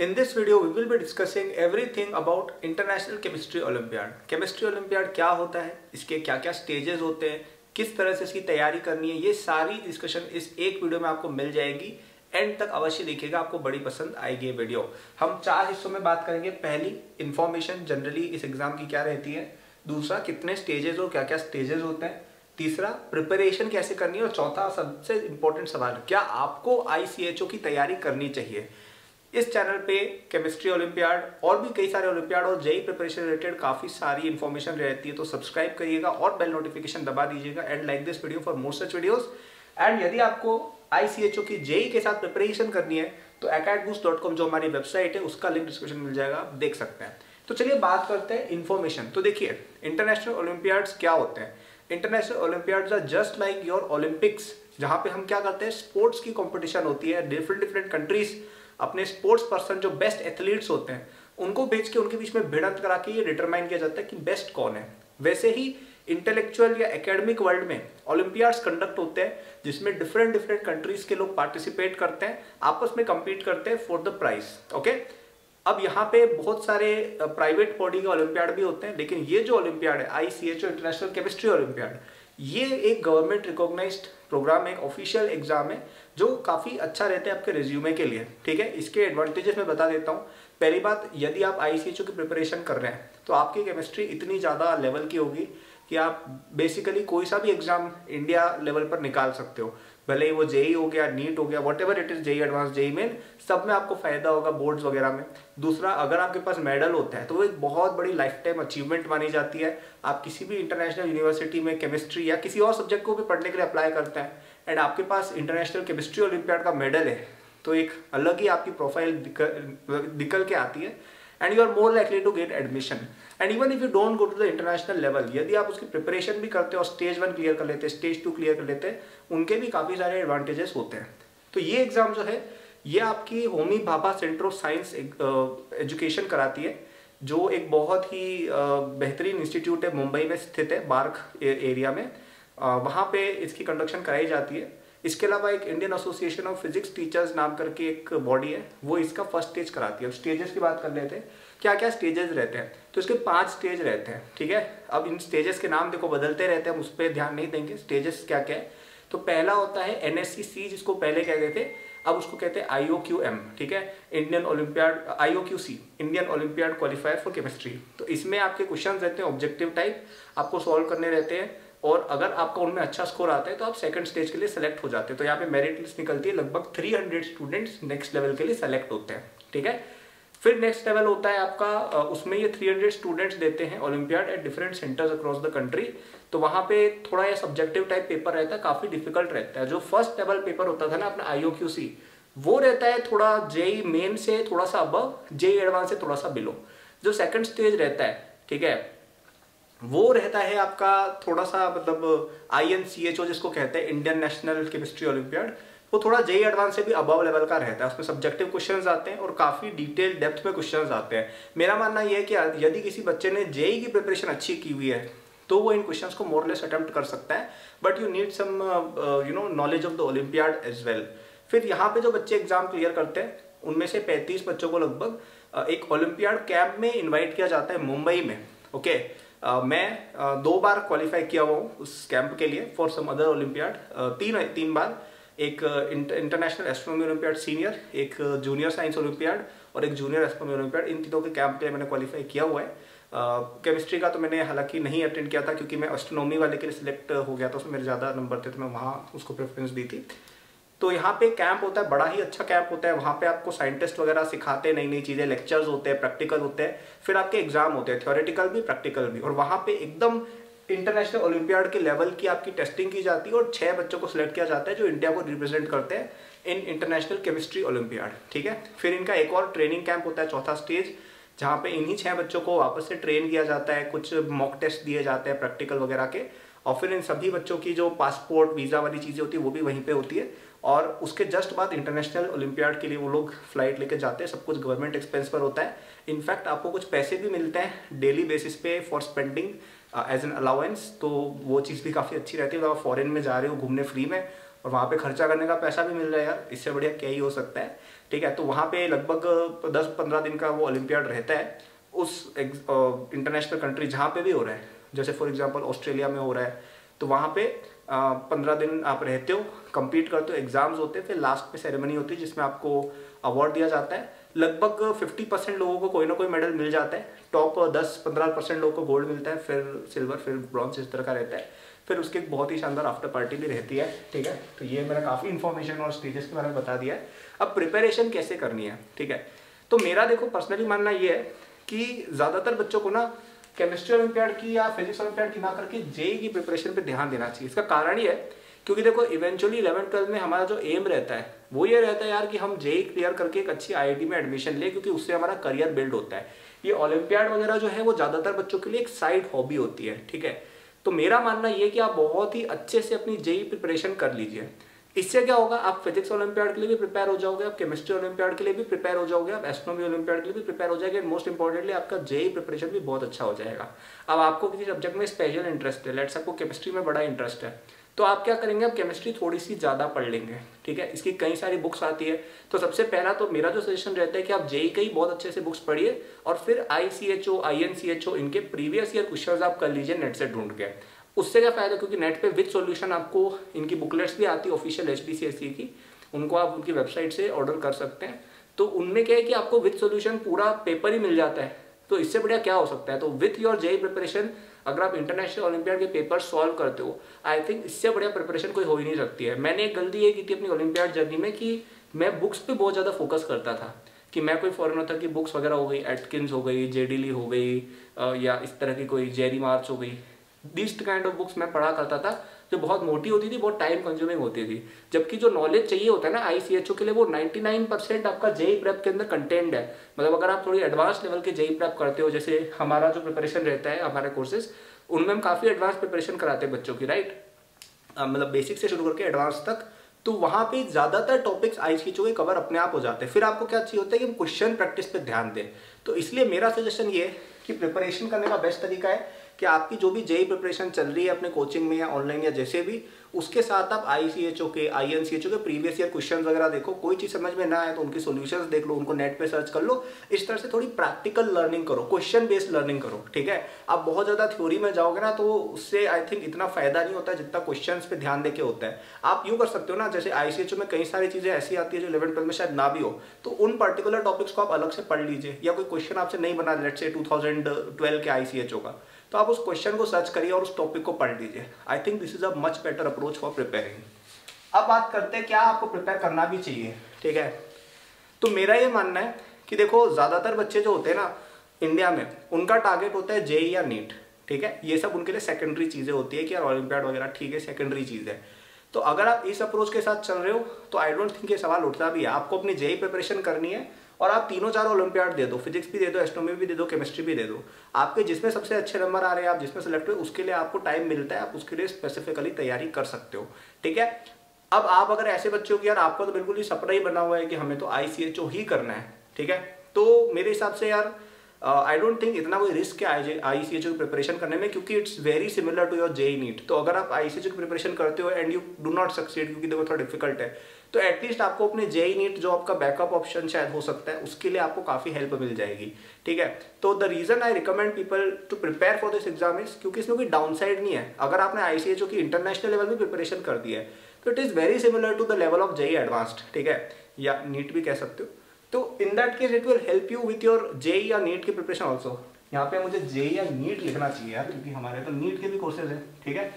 In this video, we will be discussing everything about International Chemistry Olympiad. Chemistry Olympiad क्या होता है? इसके क्या क्या स्टेजेस होते हैं? किस तरह से इसकी तैयारी करनी है? ये सारी डिस्कशन इस एक वीडियो में आपको मिल जाएगी। एंड तक अवश्य देखिएगा आपको बड़ी पसंद आएगी ये वीडियो हम चार हिस्सों में बात करेंगे। पहली इन्फॉर्मेशन जनरली इस एग्ज़ाम की क्या रहती है? दूसरा कितने स्टेजेस और क्या क्या स्टेजेस होते हैं? तीसरा प्रिपरेशन कैसे करनी है? और चौथा सबसे इंपॉर्टेंट सवाल क्या आपको आईसीएचओ की तैयारी करनी चाहिए? इस चैनल पे केमिस्ट्री ओलंपियाड और भी कई सारे ओलंपियाड और जेई प्रिपरेशन रिलेटेड काफ़ी सारी इन्फॉर्मेशन रहती है तो सब्सक्राइब करिएगा और बेल नोटिफिकेशन दबा दीजिएगा and like this video for more such videos and यदि आपको आईसीएचओ की जेई के साथ प्रिपरेशन करनी है तो acadboost.com जो हमारी वेबसाइट है, उसका लिंक डिस्क्रिप्शन मिल जाएगा, आप देख सकते हैं। तो चलिए बात करते हैं इन्फॉर्मेशन तो देखिए इंटरनेशनल ओलंपियाड्स क्या होते हैं? International olympiads are just like your Olympics जहाँ पे हम क्या करते हैं? स्पोर्ट्स की कंपटीशन होती है डिफरेंट डिफरेंट कंट्रीज़ अपने स्पोर्ट्स पर्सन जो बेस्ट एथलीट्स होते हैं, उनको बेच के उनके बीच में भिड़ंत करा के ये डिटरमाइन किया जाता है कि बेस्ट कौन है। वैसे ही इंटेलेक्चुअल या एकेडमिक वर्ल्ड में ओलंपियाड्स कंडक्ट होते हैं, जिसमें डिफरेंट डिफरेंट कंट्रीज़ के लोग पार्टिसिपेट करते हैं, आपस में compete करते हैं फॉर द प्राइज ओके अब यहाँ पे बहुत सारे प्राइवेट बॉडी के ओलंपियाड भी होते हैं, लेकिन ये जो ओलंपियाड है I C H O international chemistry olympiad ये एक गवर्नमेंट रिकॉग्नाइज्ड प्रोग्राम है ऑफिशियल एग्ज़ाम है जो काफ़ी अच्छा रहते है आपके रिज्यूमे के लिए, ठीक है? इसके एडवांटेजेस मैं बता देता हूँ। पहली बात, यदि आप आई की प्रिपरेशन कर रहे हैं तो आपकी केमिस्ट्री इतनी ज़्यादा लेवल की होगी कि आप बेसिकली कोई सा भी एग्ज़ाम इंडिया लेवल पर निकाल सकते हो। भले ही वो जेई हो गया, नीट हो गया whatever it is JEE advance JEE main सब में आपको फ़ायदा होगा बोर्ड्स वगैरह में। दूसरा, अगर आपके पास मेडल होता है तो वो एक बहुत बड़ी लाइफ टाइम अचीवमेंट मानी जाती है। आप किसी भी इंटरनेशनल यूनिवर्सिटी में केमिस्ट्री या किसी और सब्जेक्ट को भी पढ़ने के लिए अप्लाई करते हैं एंड आपके पास इंटरनेशनल केमिस्ट्री ओलंपियाड का मेडल है तो एक अलग ही आपकी प्रोफ़ाइल निकल के आती है। And you are more likely to get admission and even if you don't go to the international level यदि आप उसकी प्रिपरेशन भी करते हो और स्टेज वन क्लियर कर लेते हैं स्टेज टू क्लियर कर लेते हैं, उनके भी काफ़ी सारे एडवांटेजेस होते हैं। तो ये एग्ज़ाम जो है, ये आपकी Homi Bhabha centre of science education कराती है, जो एक बहुत ही बेहतरीन इंस्टीट्यूट है, मुंबई में स्थित है, बार्क एरिया में। वहाँ पे इसकी कंडक्शन कराई जाती है। इसके अलावा एक Indian association of physics teachers नाम करके एक बॉडी है, वो इसका फ़र्स्ट स्टेज कराती है। स्टेजेस की बात कर लेते हैं। क्या क्या स्टेजेस रहते हैं? तो इसके पाँच स्टेज रहते हैं, ठीक है? अब इन स्टेजेस के नाम देखो, बदलते रहते हैं, हम उस पर ध्यान नहीं देंगे। स्टेजेस क्या क्या है? तो पहला होता है एन जिसको पहले क्या कहते हैं? अब उसको कहते हैं आई ओ क्यू एम ठीक है? Indian olympiad I O Q C Indian olympiad qualifier for chemistry तो इसमें आपके क्वेश्चन रहते हैं ऑब्जेक्टिव टाइप आपको सॉल्व करने रहते हैं। और अगर आपका उनमें अच्छा स्कोर आता है तो आप सेकंड स्टेज के लिए सेलेक्ट हो जाते हैं। तो यहाँ पे मेरिट लिस्ट निकलती है, लगभग 300 स्टूडेंट्स नेक्स्ट लेवल के लिए सेलेक्ट होते हैं, ठीक है? फिर नेक्स्ट लेवल होता है आपका उसमें ये 300 स्टूडेंट्स देते हैं olympiad at different centres across the country तो वहाँ पे थोड़ा ये सब्जेक्टिव टाइप पेपर रहता है, काफ़ी डिफ़िकल्ट रहता है। जो फ़र्स्ट लेवल पेपर होता था ना अपना आई वो रहता है थोड़ा जेई मेन से थोड़ा सा अबव जेई एडवांस से थोड़ा सा बिलो जो सेकंड स्टेज रहता है, ठीक है? वो रहता है आपका थोड़ा सा मतलब आई एन सी एच ओ जिसको कहते हैं इंडियन नेशनल केमिस्ट्री ओलंपियाड वो थोड़ा जेई एडवांस से भी अबव लेवल का रहता है। उसमें सब्जेक्टिव क्वेश्चंस आते हैं और काफ़ी डिटेल डेप्थ में क्वेश्चंस आते हैं। मेरा मानना यह है कि यदि किसी बच्चे ने जेई की प्रिपरेशन अच्छी की हुई है तो वो इन क्वेश्चंस को मोरलेस अटेम्प्ट कर सकता है। But you need some you know knowledge of the olympiad as well फिर यहाँ पे जो बच्चे एग्ज़ाम क्लियर करते हैं उनमें से 35 बच्चों को लगभग uh, एक ओलंपियाड कैंप में इन्वाइट किया जाता है मुंबई में ओके okay? मैं दो बार क्वालिफाई किया हुआ हूँ उस कैंप के लिए फॉर सम अदर ओलंपियाड तीन तीन बार। एक इंटरनेशनल एस्ट्रोनॉमी ओलंपियाड सीनियर एक जूनियर साइंस ओलंपियाड और एक जूनियर एस्ट्रोनॉमी ओलंपियाड इन तीनों के कैंप के लिए मैंने क्वालिफाई किया हुआ है। केमिस्ट्री uh, का तो मैंने हालाँकि नहीं अटेंड किया था क्योंकि मैं एस्ट्रोनॉमी वाले के लिए सिलेक्ट हो गया था उसमें मेरे ज़्यादा नंबर थे तो मैं वहाँ उसको प्रेफरेंस दी थी। तो यहाँ पे कैंप होता है, बड़ा ही अच्छा कैंप होता है। वहाँ पे आपको साइंटिस्ट वगैरह सिखाते नई नई चीज़ें लेक्चर्स होते हैं प्रैक्टिकल होते हैं। फिर आपके एग्ज़ाम होते हैं थ्योरेटिकल भी प्रैक्टिकल भी। और वहाँ पे एकदम इंटरनेशनल ओलंपियाड के लेवल की आपकी टेस्टिंग की जाती है और छः बच्चों को सिलेक्ट किया जाता है जो इंडिया को रिप्रेजेंट करते हैं इन इंटरनेशनल केमिस्ट्री ओलंपियाड ठीक है? फिर इनका एक और ट्रेनिंग कैंप होता है, चौथा स्टेज जहाँ पे इन्हीं छः बच्चों को वापस से ट्रेन किया जाता है, कुछ मॉक टेस्ट दिए जाते हैं प्रैक्टिकल वगैरह के। और फिर इन सभी बच्चों की जो पासपोर्ट वीज़ा वाली चीज़ें होती है, वो भी वहीं पे होती है। और उसके जस्ट बाद इंटरनेशनल ओलंपियाड के लिए वो लोग फ़्लाइट लेके जाते हैं, सब कुछ गवर्नमेंट एक्सपेंस पर होता है। इनफैक्ट आपको कुछ पैसे भी मिलते हैं डेली बेसिस पे for spending as an allowance तो वो चीज़ भी काफ़ी अच्छी रहती है। आप फॉरेन में जा रहे हो, घूमने फ्री में, और वहाँ पे खर्चा करने का पैसा भी मिल रहा है यार, इससे बढ़िया क्या ही हो सकता है। ठीक है तो वहाँ पे लगभग दस पंद्रह दिन का वो ओलंपियाड रहता है। उस इंटरनेशनल कंट्री जहाँ पे भी हो रहा है, जैसे फॉर एग्जांपल ऑस्ट्रेलिया में हो रहा है तो वहाँ पे पंद्रह दिन आप रहते हो कंप्लीट करते हो एग्ज़ाम्स होते हैं, फिर लास्ट में सेरेमनी होती है जिसमें आपको अवार्ड दिया जाता है। लगभग 50 परसेंट लोगों को कोई ना कोई मेडल मिल जाता है। टॉप 10-15 परसेंट लोगों को गोल्ड मिलता है, फिर सिल्वर फिर ब्रॉन्ज इस तरह का रहता है। फिर उसकी बहुत ही शानदार आफ्टर पार्टी भी रहती है, ठीक है? तो ये मैंने काफ़ी इन्फॉर्मेशन और स्टेजेस के बारे में बता दिया है। अब प्रिपरेशन कैसे करनी है, ठीक है? तो मेरा देखो पर्सनली मानना ये है कि ज़्यादातर बच्चों को ना केमिस्ट्री ओलम्पियाड की या फिजिक्स ओलंपियाड की ना करके जेई की प्रिपरेशन पे ध्यान देना चाहिए। इसका कारण ये है, क्योंकि देखो इवेंचुअली इलेवन ट्वेल्थ में हमारा जो एम रहता है, वो ये रहता है यार कि हम जेई क्लियर करके एक अच्छी आईआईटी में एडमिशन ले, क्योंकि उससे हमारा करियर बिल्ड होता है। ये ओलम्पियाड वगैरह जो है, वो ज़्यादातर बच्चों के लिए एक साइड हॉबी होती है, ठीक है? तो मेरा मानना ये कि आप बहुत ही अच्छे से अपनी जेई प्रिपरेशन कर लीजिए। इससे क्या होगा? आप फिजिक्स ओलंपियाड के लिए भी प्रिपेयर हो जाओगे, आप केमिस्ट्री ओलंपियाड के लिए भी प्रिपेयर हो जाओगे, आप एस्ट्रोनॉमी ओलंपियाड के लिए भी प्रिपेयर हो जाएगा मोस्ट इंपॉर्टेंटली आपका जेई प्रिपरेशन भी बहुत अच्छा हो जाएगा। अब आपको किसी सब्जेक्ट में स्पेशल इंटरेस्ट है लेट्स आपको केमिस्ट्री में बड़ा इंटरेस्ट है तो आप क्या करेंगे? आप केमिस्ट्री थोड़ी सी ज़्यादा पढ़ लेंगे, ठीक है? इसकी कई सारी बुक्स आती है। तो सबसे पहला तो मेरा जो सजेशन रहता है कि आप जेई कई बहुत अच्छे से बुक्स पढ़िए, और फिर I C H O I N C H O इनके प्रीवियस ईयर क्वेश्चन आप कर लीजिए नेट से ढूंढ के। उससे क्या फ़ायदा? क्योंकि नेट पे विद सॉल्यूशन आपको इनकी बुकलेट्स भी आती है ऑफिशियल एच की, उनको आप उनकी वेबसाइट से ऑर्डर कर सकते हैं। तो उनमें क्या है कि आपको विद सॉल्यूशन पूरा पेपर ही मिल जाता है। तो इससे बढ़िया क्या हो सकता है? तो विथ योर जेई प्रिपरेशन अगर आप इंटरनेशनल ओलंपियाड के पेपर सॉल्व करते हो आई थिंक इससे बढ़िया प्रिपरेशन कोई हो ही नहीं सकती है। मैंने एक गलती ये की थी अपनी ओलंपियाड जर्नी में कि मैं बुक्स पे बहुत ज़्यादा फोकस करता था। कि मैं कोई फॉरनर था कि बुक्स वगैरह हो गई एटकिंस हो गई जेडीली हो गई या इस तरह की कोई जेरी मार्च हो गई। दिस काइंड ऑफ़ बुक्स मैं पढ़ा करता था, जो बहुत मोटी होती थी, बहुत टाइम कंज्यूमिंग होती थी। जबकि जो नॉलेज चाहिए होता है ना आईसीएचओ के लिए, वो 99 परसेंट आपका जेई प्रेप के अंदर कंटेंट है। मतलब अगर आप थोड़ी एडवांस लेवल के जेई प्रेप करते हो, जैसे हमारा जो प्रिपरेशन रहता है, हमारे कोर्सेज उनमें हम काफ़ी एडवांस प्रिपरेशन कराते हैं बच्चों की राइट मतलब बेसिक से शुरू करके एडवांस तक तो वहाँ पे ज़्यादातर टॉपिक्स आई की के कवर अपने आप हो जाते हैं। फिर आपको क्या चाहिए होता है कि हम क्वेश्चन प्रैक्टिस पे ध्यान दें। तो इसलिए मेरा सजेशन ये है कि प्रिपरेशन करने का बेस्ट तरीका है कि आपकी जो भी जेई प्रिपरेशन चल रही है अपने कोचिंग में या ऑनलाइन या जैसे भी, उसके साथ आप आई सी एच ओ के आई एन सी एच ओ के प्रीवियस ईयर क्वेश्चन वगैरह देखो। कोई चीज़ समझ में ना आए तो उनके सोल्यूशन देख लो, उनको नेट पे सर्च कर लो। इस तरह से थोड़ी प्रैक्टिकल लर्निंग करो क्वेश्चन बेस्ड लर्निंग करो, ठीक है? आप बहुत ज़्यादा थ्योरी में जाओगे ना तो उससे आई थिंक इतना फ़ायदा नहीं होता जितना क्वेश्चन पे ध्यान देके होता है। आप यूँ कर सकते हो ना, जैसे आई में कई सारी चीज़ें ऐसी आती है जो इलेवन ट्वेल्थ में शायद ना भी हो तो उन पर्टिकुलर टॉपिक्स को आप अलग से पढ़ लीजिए या कोई क्वेश्चन आपसे नहीं बना लेट से टू के आई सी एच ओ का। तो आप उस क्वेश्चन को सर्च करिए और उस टॉपिक को पढ़ लीजिए। I think this is a much better approach for preparing अब बात करते हैं, क्या आपको प्रिपेयर करना भी चाहिए? ठीक है? तो मेरा ये मानना है कि देखो, ज़्यादातर बच्चे जो होते हैं ना इंडिया में, उनका टारगेट होता है जेई या नीट ठीक है? ये सब उनके लिए सेकेंडरी चीज़ें होती है कि यार ओलंपियाड वगैरह, ठीक है सेकेंडरी चीज़ है। तो अगर आप इस अप्रोच के साथ चल रहे हो तो आई डोंट थिंक ये सवाल उठता भी है। आपको अपनी जेई प्रिपरेशन करनी है और आप तीनों चार ओलंपियाड दे दो, फिजिक्स भी दे दो, एस्ट्रोनॉमी भी दे दो, केमिस्ट्री भी दे दो। आपके जिसमें सबसे अच्छे नंबर आ रहे हैं, आप जिसमें सेलेक्ट हुए, उसके लिए आपको टाइम मिलता है, आप उसके लिए स्पेसिफिकली तैयारी कर सकते हो। ठीक है? अब आप अगर ऐसे बच्चे हो कि, यार आपको तो बिल्कुल ही सपना ही बना हुआ है कि हमें तो आई ही करना है, ठीक है? तो मेरे हिसाब से यार आई डोंट थिंक इतना कोई रिस्क है आई सी एच की प्रिपरेशन करने में, क्योंकि it's very similar to your JEE NEET तो अगर आप आई सी की प्रिपरेशन करते हो and you do not succeed क्योंकि देखो थोड़ा डिफ़िकल्ट है तो एटलीस्ट आपको अपने जेई नीट जो आपका बैकअप ऑप्शन शायद हो सकता है उसके लिए आपको काफ़ी हेल्प मिल जाएगी ठीक है? तो the reason I recommend people to prepare for this exam is क्योंकि इसमें कोई डाउन साइड नहीं है। अगर आपने आई सी की इंटरनेशनल लेवल में प्रिपरेशन कर दी है तो it is very similar to the level of JEE advanced ठीक है? या नीट भी कह सकते हो। तो in that case it will help you with your JEE या नीट की प्रिपरेशन ऑल्सो यहाँ पे मुझे जेई या नीट लिखना चाहिए यार क्योंकि हमारे तो नीट के भी कोर्सेज हैं ठीक है?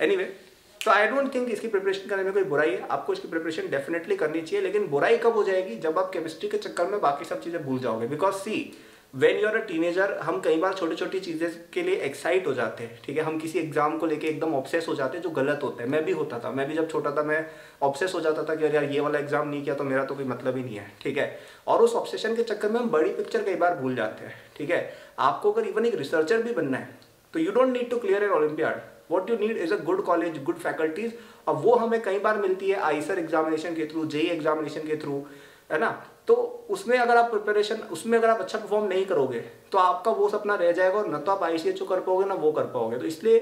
एनीवे anyway, तो आई डोंट थिंक इसकी प्रिपरेशन करने में कोई बुराई है। आपको इसकी प्रिपरेशन डेफिनेटली करनी चाहिए, लेकिन बुराई कब हो जाएगी? जब आप केमिस्ट्री के चक्कर में बाकी सब चीज़ें भूल जाओगे। Because see when you're a teenager हम कई बार छोटी छोटी चीज़ें के लिए एक्साइट हो जाते हैं, ठीक है? हम किसी एग्ज़ाम को लेके एकदम ऑब्सेस हो जाते हैं जो गलत होता है। मैं भी होता था। मैं भी जब छोटा था, मैं ऑब्सेस हो जाता था कि यार ये वाला एग्ज़ाम नहीं किया तो मेरा तो कोई मतलब ही नहीं है, ठीक है? और उस ऑब्सेशन के चक्कर में हम बड़ी पिक्चर कई बार भूल जाते हैं, ठीक है? आपको अगर इवन एक रिसर्चर भी बनना है तो you don't need to clear an olympiad what you need is a good college good faculties अब वो हमें कई बार मिलती है आई आईसर एग्जामिनेशन के थ्रू जेई एग्जामिनेशन के थ्रू है ना? तो उसमें अगर आप प्रिपरेशन उसमें अगर आप अच्छा परफॉर्म नहीं करोगे तो आपका वो सपना रह जाएगा और न तो आप आईसीएच कर पाओगे, ना वो कर पाओगे। तो इसलिए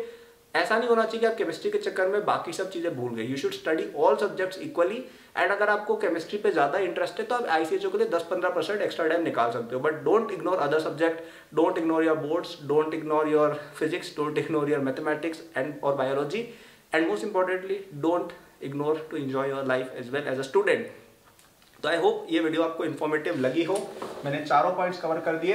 ऐसा नहीं होना चाहिए कि आप केमिस्ट्री के चक्कर में बाकी सब चीज़ें भूल गए। You should study all subjects equally and अगर आपको केमिस्ट्री पे ज़्यादा इंटरेस्ट है तो आप आई के लिए 10-15 परसेंट एक्स्ट्रा टाइम निकाल सकते हो। But don't ignore other subject don't ignore your boards don't ignore your physics don't ignore your mathematics and और biology and most importantly don't ignore to enjoy your life as well as a student तो I hope ये video आपको informative लगी हो। मैंने चारों points cover कर दिए।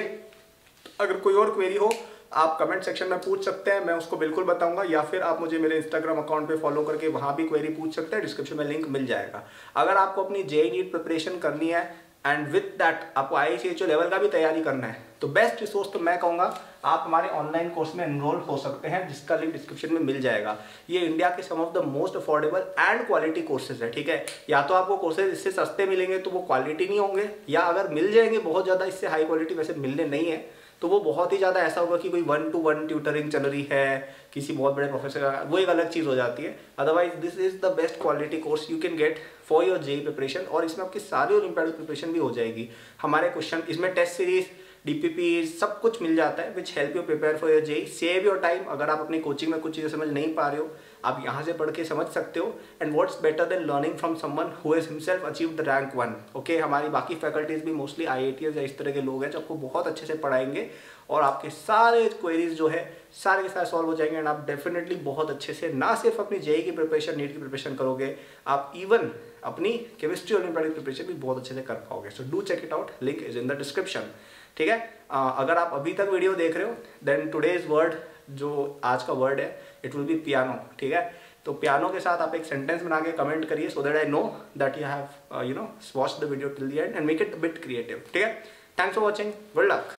अगर कोई और क्वेरी हो आप कमेंट सेक्शन में पूछ सकते हैं, मैं उसको बिल्कुल बताऊँगा, या फिर आप मुझे मेरे इंस्टाग्राम अकाउंट पे फॉलो करके वहाँ भी क्वेरी पूछ सकते हैं डिस्क्रिप्शन में लिंक मिल जाएगा। अगर आपको अपनी जे नीट प्रिपरेशन करनी है एंड विथ दैट आपको आई सी लेवल का भी तैयारी करना है तो बेस्ट रिसोर्स तो मैं कहूँगा, आप हमारे ऑनलाइन कोर्स में एनरोल हो सकते हैं, जिसका लिंक डिस्क्रिप्शन में मिल जाएगा। ये इंडिया के some of the most affordable and quality courses है, ठीक है? या तो आपको कोर्सेज इससे सस्ते मिलेंगे तो वो क्वालिटी नहीं होंगे, या अगर मिल जाएँगे, बहुत ज़्यादा इससे हाई क्वालिटी वैसे मिलने नहीं है तो वो बहुत ही ज़्यादा ऐसा होगा कि कोई वन टू वन ट्यूटरिंग चल रही है, किसी बहुत बड़े प्रोफेसर का, वो एक अलग चीज़ हो जाती है। Otherwise this is the best quality course you can get for your JEE preparation और इसमें आपकी सारी ओलम्पियाड प्रिपरेशन भी हो जाएगी। हमारे क्वेश्चन इसमें टेस्ट सीरीज़ डीपीपी सब कुछ मिल जाता है which help you prepare for your JEE save your time अगर आप अपनी कोचिंग में कुछ चीज़ें समझ नहीं पा रहे हो, आप यहाँ से पढ़ के समझ सकते हो. And what's better than learning from someone who has himself achieve the rank one okay हमारी बाकी फैकल्टीज भी मोस्टली आई या इस तरह के लोग हैं जो आपको बहुत अच्छे से पढ़ाएँगे और आपके सारे क्वेरीज जो है सारे के सारे सॉल्व हो जाएँगे एंड आप डेफिनेटली बहुत अच्छे से ना सिर्फ़ अपनी जेई की प्रिपरेशन नीट की प्रिपरेशन करोगे, आप इवन अपनी केमिस्ट्री और ओलंपियाड प्रिपरेशन भी बहुत अच्छे से कर पाओगे। So do check it out link is in the description ठीक है? अगर आप अभी तक वीडियो देख रहे हो देन टुडेज वर्ड जो आज का वर्ड है इट विल बी पियानो ठीक है? तो पियानो के साथ आप एक सेंटेंस बना के कमेंट करिए so that I know that you have you know watch the video till the end and make it bit creative ठीक है? Thanks for watching good luck